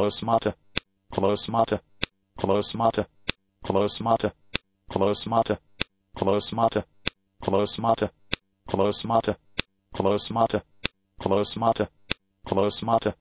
close mata, close mata, close mata, close mata, close mata, close mata, close mata, close mata, close mata, close mata, close mata,